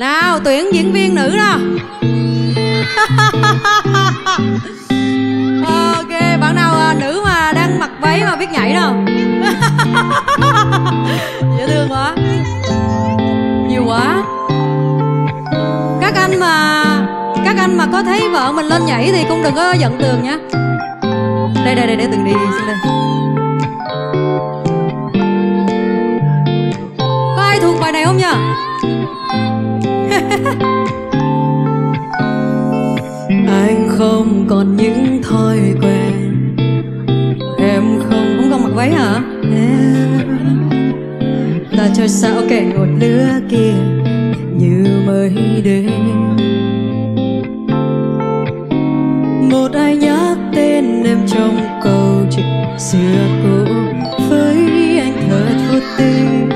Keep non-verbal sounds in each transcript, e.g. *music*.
Nào tuyển diễn viên nữ đó. *laughs* Ok bạn nào à, nữ mà đang mặc váy mà biết nhảy đâu *laughs* Dễ thương quá. Nhiều quá. Các anh mà Các anh mà có thấy vợ mình lên nhảy thì cũng đừng có giận tường nha. Đây đây đây để tường đi xin lên Có ai thuộc bài này không nha không còn những thói quen. Em không cũng không mặc váy hả? Em ta chơi sao kể một đứa kia như mới đến. Một ai nhắc tên em trong câu chuyện xưa cũ với anh thật vô tình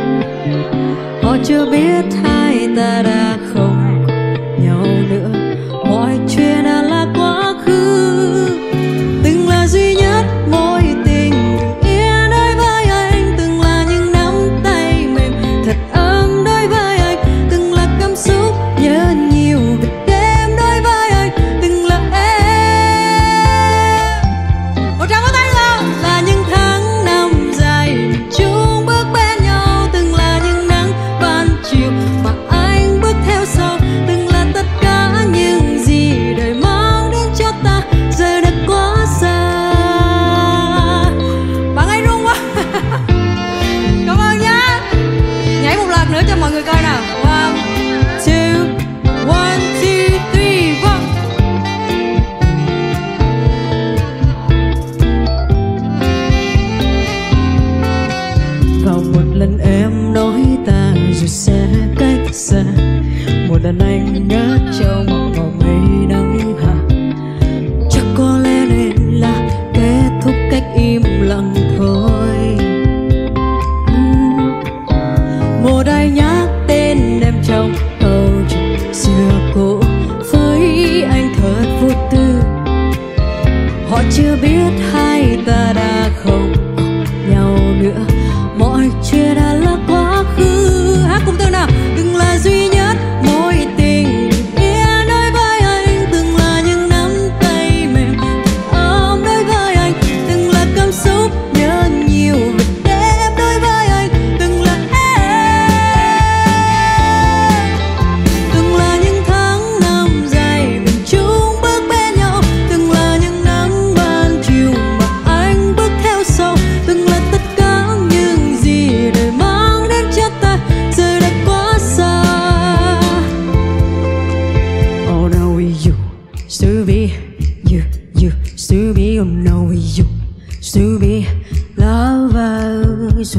họ chưa biết hai ta đã Một ai nhắc tên em trong câu chuyện xưa cũ với anh thật vô tư. Họ chưa biết hai ta to be, you used to be, you know we used to be lovers.